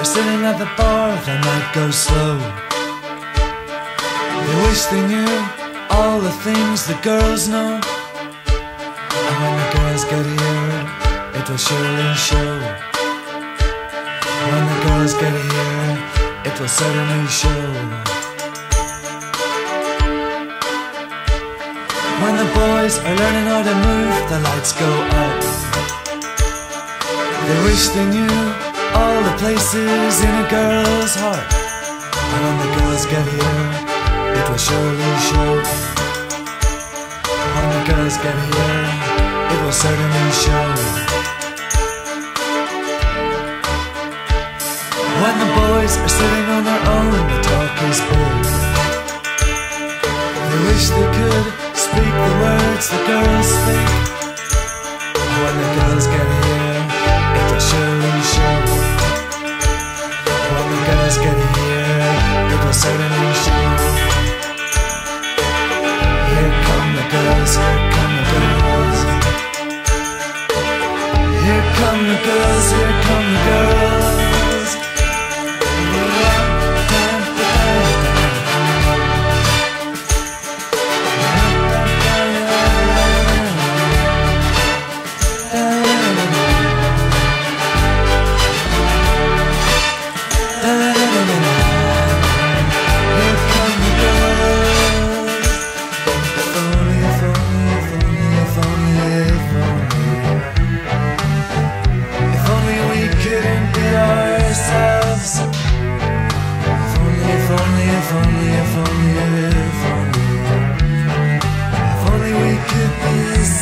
are sitting at the bar, the night goes slow. They wish they knew all the things the girls know. And when the girls get here, it will surely show. When the girls get here, it will certainly show. When the boys are learning how to move, the lights go up. They wish they knew all the places in a girl's heart. And when the girls get here, it will surely show. When the girls get here, it will certainly show. When the boys are sitting on their own, the talk is big. They wish they could speak the words the girls speak. When the girls get here, it will surely certainly show. Here come the girls,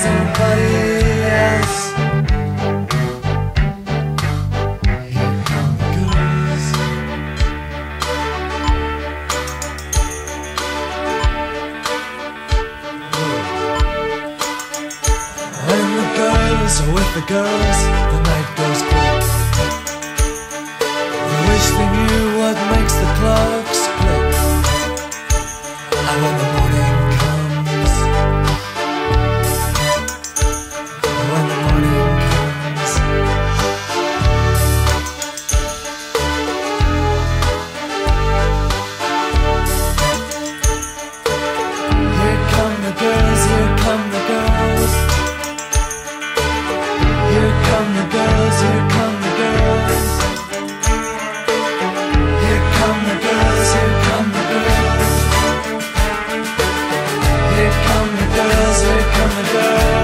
somebody else. Here come the the girls are with the girls, come girls.